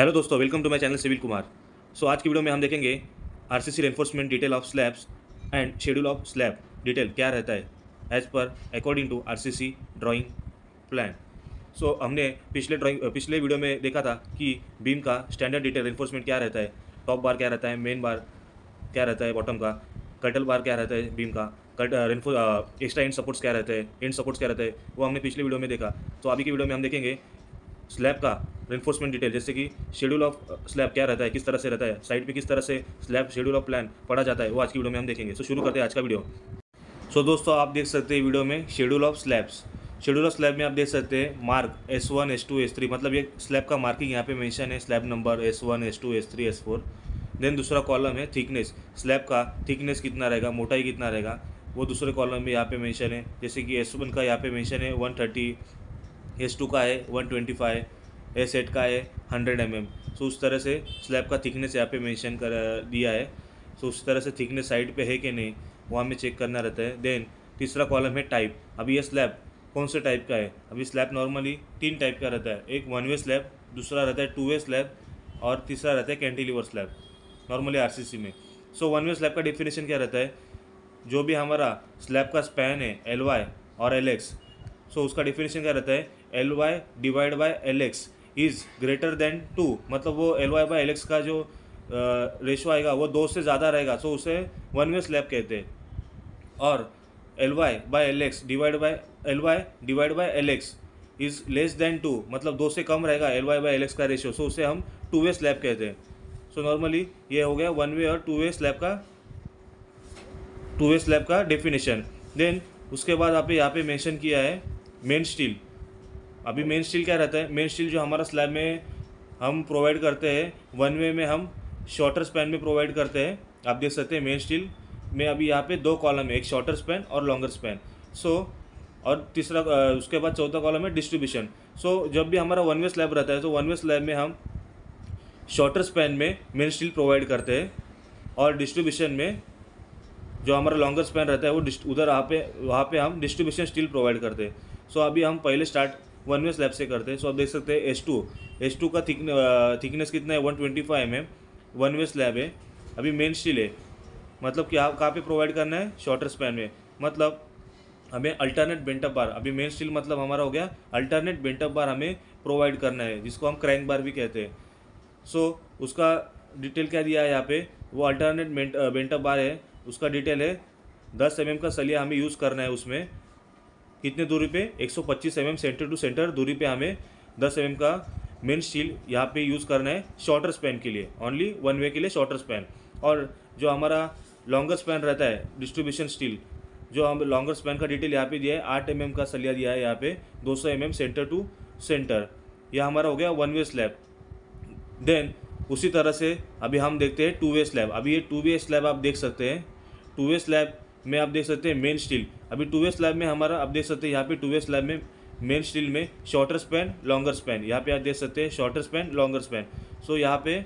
Hello दोस्तों welcome to my channel civil Kumar. So आज की वीडियो में हम देखेंगे RCC reinforcement detail of slabs and schedule of slab detail क्या रहता है एज पर according to RCC drawing plan so हमने पिछले ड्राइंग पिछले वीडियो में देखा था कि बीम का स्टैंडर्ड डिटेल रेनफोर्समेंट क्या रहता है टॉप बार क्या रहता है मेन बार क्या रहता है बॉटम का कटल बार क्या रहता है बीम का कट एक्स्ट्रा इंड सपोर्ट्स क्या रहते हैं इंड सपोर्ट्स क्या रहता है, वो हमने पिछले वीडियो में देखा। तो अभी की वीडियो में हम देखेंगे स्लैब का रेनफोर्समेंट डिटेल जैसे कि शेड्यूल ऑफ़ स्लैब क्या रहता है, किस तरह से रहता है साइड पे किस तरह से स्लैब शेड्यूल ऑफ़ प्लान पढ़ा जाता है, वो आज की वीडियो में हम देखेंगे। सो शुरू करते हैं आज का वीडियो सो दोस्तों, आप देख सकते हैं वीडियो में schedule of slabs schedule of slab में आप देख सकते हैं mark S one S two S three मतलब ये स्लैब का मार्किंग यहाँ पे मेंशन है slab number S one S two S three S four then दूसरा कॉलम है थिकनेस स्लैब का थिकनेस कितना रहेगा, मोटाई कितना रहेगा, वो दूसरे कॉलम में यहाँ पे मेंशन है। जैसे कि एस वन का यहाँ पे मेंशन है वन थर्टी एस टू का है one twenty five S eight का है हंड्रेड एम एम सो उस तरह से स्लैब का थिकनेस यहाँ पे मेंशन कर, दिया है। सो उस तरह से थिकनेस साइड पे है कि नहीं वो हमें चेक करना रहता है। देन तीसरा कॉलम है टाइप अभी ये स्लैब कौन से टाइप का है? अभी स्लैब नॉर्मली तीन टाइप का रहता है। एक वन वे स्लैब दूसरा रहता है टू वे स्लैब और तीसरा रहता है कैंटिलीवर स्लैब नॉर्मली आरसीसी में। सो वन वे स्लैब का डिफिनेशन क्या रहता है? जो भी हमारा स्लैब का स्पैन है एल और एल सो उसका डिफिनेशन क्या रहता है? L Y divide by L X is greater than two मतलब वो L Y by L X का जो रेशो आएगा, वो दो से ज़्यादा रहेगा सो उसे वन वे स्लैब कहते हैं। और L Y by L X divide by L Y divide by L X is less than two मतलब दो से कम रहेगा L Y by L X का रेशियो सो उसे हम टू वे स्लैब कहते हैं। सो नॉर्मली ये हो गया वन वे और टू वे स्लैब का टू वे स्लैब का डेफिनेशन देन उसके बाद आप यहाँ पे मेंशन किया है मेन स्टील अभी मेन स्टील क्या रहता है? मेन स्टील जो हमारा स्लैब में हम प्रोवाइड करते हैं वन वे में हम शॉर्टर स्पैन में प्रोवाइड करते हैं। आप देख सकते हैं मेन स्टील में अभी यहाँ पे दो कॉलम है, एक शॉर्टर स्पैन और लॉन्गर स्पैन सो और तीसरा उसके बाद चौथा कॉलम है डिस्ट्रीब्यूशन सो जब भी हमारा वन वे स्लैब रहता है तो वन वे स्लैब में हम शॉर्टर स्पैन में मेन स्टील प्रोवाइड करते हैं। और डिस्ट्रीब्यूशन में जो हमारा लॉन्गर स्पैन रहता है, वो उधर वहाँ पे वहाँ पे हम डिस्ट्रीब्यूशन स्टील प्रोवाइड करते हैं। सो अभी हम पहले स्टार्ट वन वे स्लैब से करते हैं। सो आप देख सकते हैं एस टू एस टू का थिक थिकनेस कितना है? One twenty five M M one way slab है। अभी मेन स्टील है। मतलब कि आप कहाँ पे प्रोवाइड करना है? शॉर्टर स्पैन में। मतलब हमें अल्टरनेट बेंटअप बार अभी मेन स्टील मतलब हमारा हो गया अल्टरनेट बेंटअप बार हमें प्रोवाइड करना है, जिसको हम क्रैंक बार भी कहते हैं। सो उसका डिटेल क्या दिया है यहाँ पे? वो अल्टरनेट बेंटअप बार है। उसका डिटेल है, दस एम का सलिया हमें यूज़ करना है उसमें। कितने दूरी पे? 125 सौ पच्चीस mm सेंटर टू सेंटर दूरी पे हमें 10 एम mm का मेन स्टील यहाँ पे यूज़ करना है शॉर्टर स्पैन के लिए। ओनली वन वे के लिए शॉर्टर स्पैन और जो हमारा लॉन्गर स्पैन रहता है डिस्ट्रीब्यूशन स्टील जो हम लॉन्गर स्पैन का डिटेल यहाँ पे दिया है, आठ एम mm का सलिया दिया है यहाँ पे 200 सौ mm सेंटर टू सेंटर यह हमारा हो गया वन वे स्लैब देन उसी तरह से अभी हम देखते हैं टू वे स्लैब अभी ये टू वे स्लैब आप देख सकते हैं। टू वे स्लैब में आप देख सकते हैं मेन स्टील अभी टू वे स्लैब में हमारा, आप देख सकते हैं यहाँ पे टू वे स्लैब में मेन स्टील में शॉर्टर स्पैन लॉन्गर स्पैन यहाँ पे आप देख सकते हैं shorter span longer span so यहाँ पे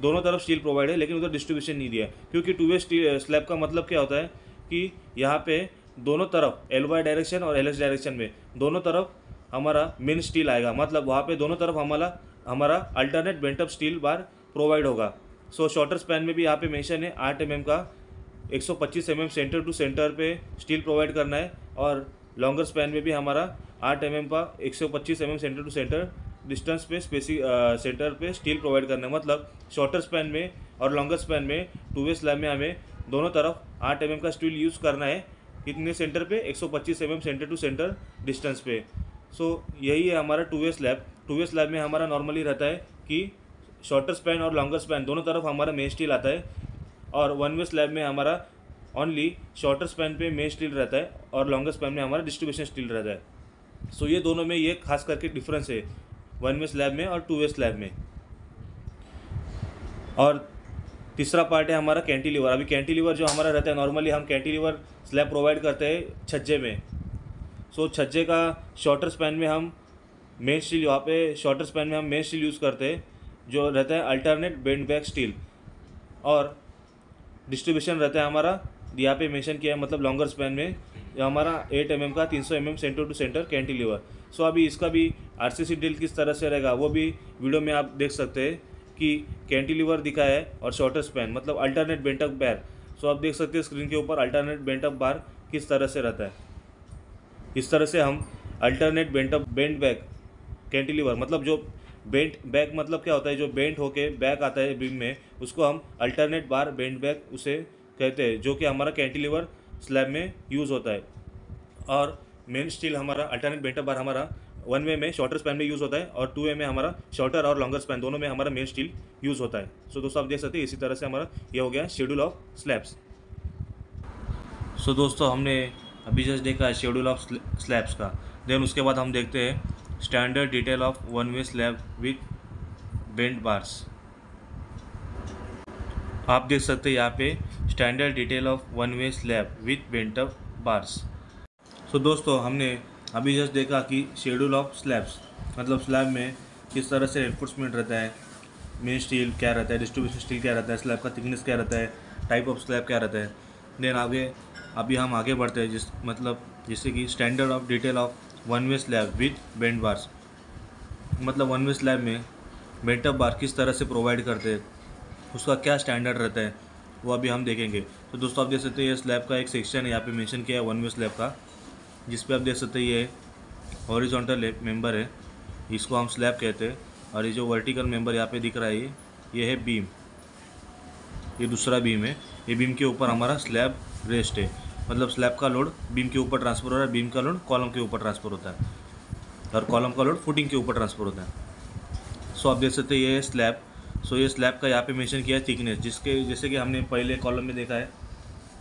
दोनों तरफ़ स्टील प्रोवाइड है, लेकिन उधर डिस्ट्रीब्यूशन नहीं दिया क्योंकि टू वे स्लैब का मतलब क्या होता है कि यहाँ पे दोनों तरफ़ एल वाई डायरेक्शन और एल एस डायरेक्शन में दोनों तरफ़ हमारा मेन स्टील आएगा। मतलब वहाँ पे दोनों तरफ़ हमारा हमारा alternate bent up steel bar provide होगा। सो शॉर्टर स्पैन में भी यहाँ पे मेंशन है आठ एम का 125 सौ mm सेंटर टू सेंटर पे स्टील प्रोवाइड करना है और लॉन्गर स्पैन में भी हमारा 8 एम mm का 125 mm centre to centre distance पे स्पेसिक सेंटर पे स्टील प्रोवाइड करना है। मतलब शॉर्टर स्पैन में और लॉन्गर स्पैन में टू वे स्लैब में हमें दोनों तरफ़ 8 एम mm का स्टील यूज़ करना है। कितने सेंटर पे 125 M mm centre to centre distance पे। सो so, यही है हमारा two way slab two way slab में हमारा नॉर्मली रहता है कि शॉर्टर स्पैन और लॉन्गर स्पैन दोनों तरफ़ हमारा मेन स्टील आता है। और वन वे स्लैब में हमारा ओनली शॉर्टर स्पैन पे मेन स्टील रहता है और लॉन्गर स्पैन में हमारा डिस्ट्रीब्यूशन स्टील रहता है। सो so, ये दोनों में ये खास करके डिफरेंस है वन वे स्लैब में और टू वे स्लैब में। और तीसरा पार्ट है हमारा कैंटिलीवर अभी कैंटिलीवर जो हमारा रहता है नॉर्मली हम कैंटिलीवर स्लैब प्रोवाइड करते हैं छज्जे में। सो so, छज्जे का शॉर्टर स्पैन में हम मेन स्टील वहाँ पे शॉर्टर स्पैन में हम मेन स्टील यूज़ करते हैं जो रहता है अल्टरनेट बेंड बैक स्टील और डिस्ट्रीब्यूशन रहता है हमारा। यहाँ पे मेंशन किया है मतलब लॉन्गर स्पैन में। हमारा एट एम mm का तीन सौ M centre to centre cantilever so अभी इसका भी आर सी डील किस तरह से रहेगा, वो भी वीडियो में आप देख सकते हैं कि कैंटिलीवर दिखा है और शॉर्टर स्पैन मतलब alternate bent up bar so आप देख सकते हैं स्क्रीन के ऊपर अल्टरनेट बेंटअप बार किस तरह से रहता है। इस तरह से हम alternate bent up bent back cantilever मतलब जो बेंट बैक मतलब क्या होता है? जो बेंट होके बैक आता है बीम में, उसको हम अल्टरनेट बार बेंट बैक उसे कहते हैं, जो कि हमारा कैंटिलीवर स्लैब में यूज़ होता है। और मेन स्टील हमारा अल्टरनेट बेंटअप बार हमारा वन वे में शॉर्टर स्पैन में यूज़ होता है और टू वे में हमारा शॉर्टर और लॉन्गर स्पैन दोनों में हमारा मेन स्टील यूज़ होता है। सो दोस्तों, आप देख सकते हैं, इसी तरह से हमारा ये हो गया शेड्यूल ऑफ़ स्लैब्स सो दोस्तों, हमने अभी जस्ट देखा है शेड्यूल ऑफ़ स्लैब्स का। देन उसके बाद हम देखते हैं detail of one way slab with bent bars आप देख सकते हैं यहाँ पे standard detail of one way slab with bent up bars so दोस्तों, हमने अभी जस्ट देखा कि शेड्यूल ऑफ़ स्लैब्स मतलब स्लैब में किस तरह से एनफोर्समेंट रहता है मेन स्टील क्या रहता है डिस्ट्रीब्यूशन स्टील क्या रहता है स्लैब का थिकनेस क्या रहता है टाइप ऑफ़ स्लैब क्या रहता है. देन आगे, अभी हम आगे बढ़ते हैं, जिस मतलब जैसे कि standard of detail of one way slab with bend bars मतलब वन वे स्लैब में बेंटअप बार किस तरह से प्रोवाइड करते हैं? उसका क्या स्टैंडर्ड रहता है? वो अभी हम देखेंगे। तो दोस्तों, आप देख सकते हैं, ये स्लैब का एक सेक्शन है। यहाँ पे मेंशन किया है वन वे स्लैब का। जिस पे आप देख सकते हैं, ये हॉरिजॉन्टल मेंबर है। इसको हम स्लैब कहते हैं। और ये जो वर्टिकल मेंबर यहाँ पे दिख रहा है, ये ये है बीम ये दूसरा बीम है। ये बीम के ऊपर हमारा स्लैब रेस्ट है। मतलब स्लैब का लोड बीम के ऊपर ट्रांसफ़र हो रहा है बीम का लोड कॉलम के ऊपर ट्रांसफ़र होता है। और कॉलम का लोड फुटिंग के ऊपर ट्रांसफ़र होता है। सो आप देख सकते हैं ये स्लैब सो ये स्लैब का यहाँ पे मेंशन किया है थिकनेस जिसके, जैसे कि हमने पहले कॉलम में देखा है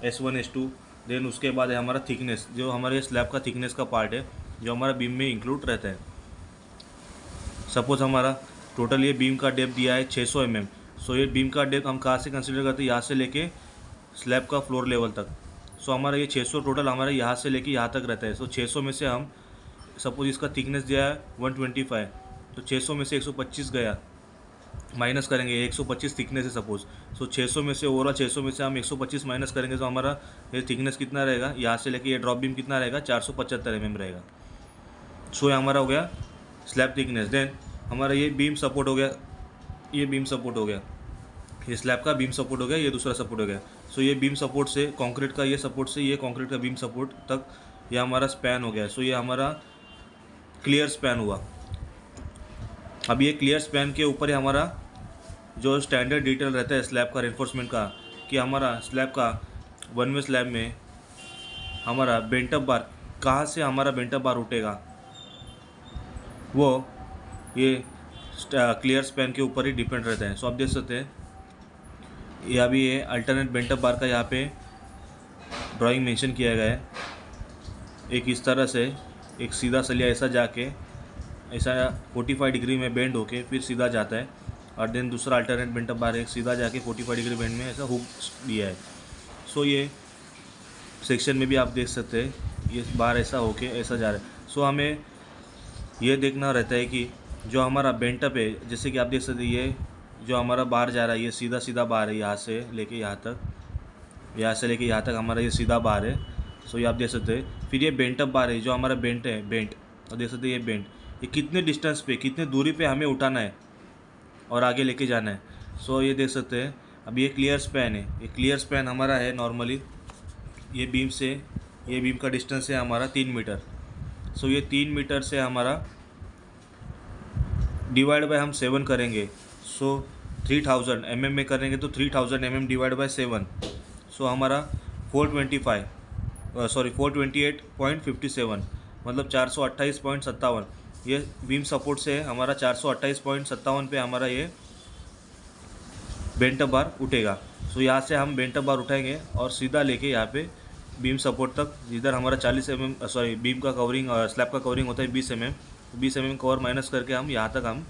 S one S two then उसके बाद है हमारा थिकनेस जो हमारे स्लैब का थिकनेस का पार्ट है, जो हमारा बीम में इंक्लूड रहता है। सपोज़ हमारा टोटल ये बीम का डेप दिया है 600 सौ mm सो ये बीम का डेप हम कहाँ से कंसिडर करते हैं? यहाँ से लेके स्लैब का फ्लोर लेवल तक। सो हमारा ये 600 टोटल हमारा यहाँ से लेके यहाँ तक रहता है। सो 600 में से हम सपोज़ इसका थिकनेस दिया है 125 तो 600 में से 125 गया। माइनस करेंगे 125 थिकनेस है सपोज़ सो 600 में से ओवरऑल 600 में से हम 125 माइनस करेंगे। तो हमारा ये थिकनेस कितना रहेगा? यहाँ से लेके ये ड्रॉप बीम कितना रहेगा? चार सौ एम रहेगा। सो ये हमारा हो गया स्लैब थिकनेस देन हमारा ये बीम सपोर्ट हो गया। ये बीम सपोर्ट हो गया। ये स्लैब का बीम सपोर्ट हो गया। ये दूसरा सपोर्ट हो गया। सो ये बीम सपोर्ट से कॉन्क्रीट का ये सपोर्ट से, ये कॉन्क्रीट का बीम सपोर्ट तक ये हमारा स्पैन हो गया है। सो ये हमारा क्लियर स्पैन हुआ। अब ये क्लियर स्पैन के ऊपर ही हमारा जो स्टैंडर्ड डिटेल रहता है स्लैब का रेनफोर्समेंट का, कि हमारा स्लैब का वन वे स्लैब में हमारा बेंटअप बार कहाँ से हमारा बेंटअप बार उठेगा? वो ये क्लियर स्पैन के ऊपर ही डिपेंड रहता है। सो आप देख सकते हैं ये अभी ये अल्टरनेट बेंटअप बार का यहाँ पे ड्राइंग मेंशन किया गया है। एक इस तरह से, एक सीधा सलिया ऐसा जाके, ऐसा 45 डिग्री में बेंड होके फिर सीधा जाता है और देन दूसरा अल्टरनेट बेंटअप बार एक सीधा जाके 45 डिग्री बेंड में ऐसा हुक दिया है। सो ये सेक्शन में भी आप देख सकते हैं, ये बार ऐसा होके ऐसा जा रहा है। सो हमें ये देखना रहता है कि जो हमारा बेंटअप है जैसे कि आप देख सकते हैं, ये जो हमारा बाहर जा रहा है, ये सीधा सीधा बार है, यहाँ से लेके यहाँ तक। यहाँ से लेके यहाँ तक हमारा ये सीधा बार है। सो ये आप देख सकते हैं। फिर ये बेंटअप बार है, जो हमारा बेंट है बेंट और देख सकते हैं ये बेंट ये कितने डिस्टेंस पे, कितने दूरी पे हमें उठाना है और आगे लेके जाना है। सो ये देख सकते हैं। अब ये क्लियर स्पैन है। ये क्लियर स्पैन हमारा है नॉर्मली ये बीम से, ये बीम का डिस्टेंस है हमारा तीन मीटर। सो ये तीन मीटर से हमारा डिवाइड बाय हम सेवन करेंगे। सो थ्री थाउज़ेंड एम में करेंगे तो three thousand M M divide by seven so हमारा four twenty five sorry four twenty eight point fifty seven मतलब चार सौ अट्ठाईस पॉइंट सत्तावन. ये बीम सपोर्ट से हमारा चार सौ अट्ठाईस पॉइंट सत्तावन पे हमारा ये बेंटअप बार उठेगा. सो यहाँ से हम बेंटअप बार उठाएँगे और सीधा लेके यहाँ पे बीम सपोर्ट तक, जिधर हमारा चालीस एम एम सॉरी बीम का कवरिंग स्लैब का कवरिंग होता है बीस एम एम बीस एम एम कवर माइनस करके हम यहाँ तक हम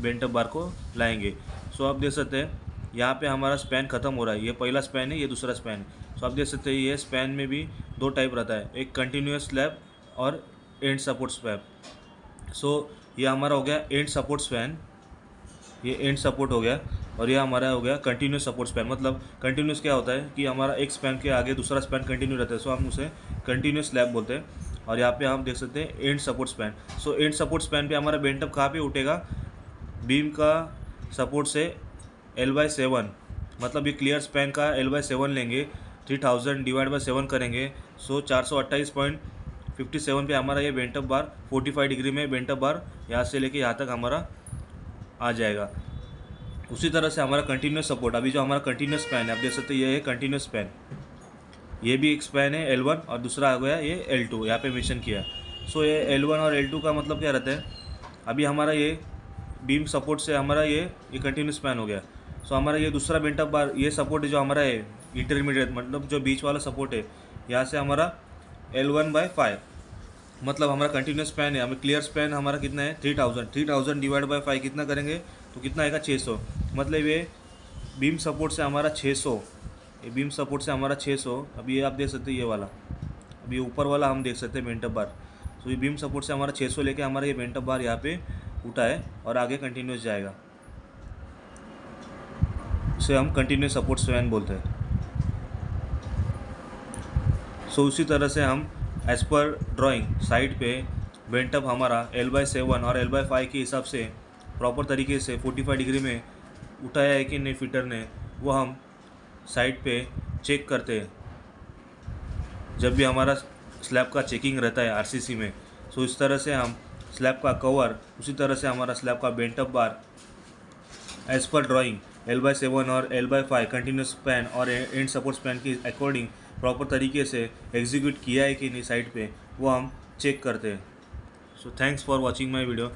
बेंटअप बार को लाएँगे. सो आप देख सकते हैं, यहाँ पे हमारा स्पैन ख़त्म हो रहा है। ये पहला स्पैन है, ये दूसरा स्पैन है सो आप देख सकते हैं, ये स्पैन में भी दो टाइप रहता है, एक कंटिन्यूस स्लैब और एंड सपोर्ट स्लैब सो ये हमारा हो गया एंड सपोर्ट स्पैन ये एंड सपोर्ट हो गया और ये हमारा हो गया कंटिन्यूस सपोर्ट स्पैन मतलब कंटिन्यूस क्या होता है कि हमारा एक स्पैन के आगे दूसरा स्पैन कंटिन्यू रहता है। सो हम उसे कंटिन्यूस स्लैब बोलते हैं और यहाँ पे हम देख सकते हैं end support span so end support span पे हमारा बेंटअप कहाँ पे उठेगा? बीम का सपोर्ट से एल बाई सेवन मतलब ये क्लियर स्पैन का एल बाई सेवन लेंगे. Three thousand divide by seven करेंगे. सो चार सौ अट्ठाईस पॉइंट फिफ्टी सेवन पर हमारा ये bent up bar forty five degree में बेंटअप बार यहाँ से लेके यहाँ तक हमारा आ जाएगा. उसी तरह से हमारा कंटिन्यूस सपोर्ट अभी जो हमारा कंटिन्यूस स्पैन है, आप देख सकते ये है कंटिन्यूस स्पैन ये भी एक स्पैन है एल वन और दूसरा आ गया ये एल टू यहाँ पे मेंशन किया. सो ये एल वन और एल टू का मतलब क्या रहता है? अभी हमारा ये बीम सपोर्ट से हमारा ये ये कंटिन्यूस स्पैन हो गया। सो हमारा ये दूसरा बेंटअप बार ये सपोर्ट जो हमारा है इंटरमीडिएट मतलब जो बीच वाला सपोर्ट है, यहाँ से हमारा एल वन बाय फाइव मतलब हमारा कंटिन्यूस स्पैन है, हमें क्लियर स्पैन हमारा कितना है? Three thousand three thousand divide by five कितना करेंगे? तो कितना आएगा? छः सौ। मतलब ये बीम सपोर्ट से हमारा छः सौ। ये बीम सपोर्ट से हमारा छः सौ। अभी ये आप देख सकते हैं ये वाला। अभी ऊपर वाला हम देख सकते हैं बेंटअप बार तो ये बीम सपोर्ट से हमारा छः सौ लेके हमारा ये बेंटअप बार यहाँ पे उठा है और आगे कंटिन्यूस जाएगा। इसे हम कंटिन्यूस सपोर्ट स्पैन बोलते हैं। सो so, उसी तरह से हम एज़ पर ड्राइंग साइड पे बेंटअप हमारा एल बाई सेवन और एल बाई फाइव के हिसाब से प्रॉपर तरीके से 45 डिग्री में उठाया है कि नहीं फिटर ने वो हम साइड पे चेक करते हैं। जब भी हमारा स्लैब का चेकिंग रहता है आरसीसी में सो इस तरह से हम स्लैब का कवर उसी तरह से हमारा स्लैब का bent up bar as per drawing L by seven और L by five continuous span और एंड सपोर्ट स्पैन के अकॉर्डिंग प्रॉपर तरीके से एग्जीक्यूट किया है कि नहीं साइड पे, वो हम चेक करते हैं। So thanks for watching my video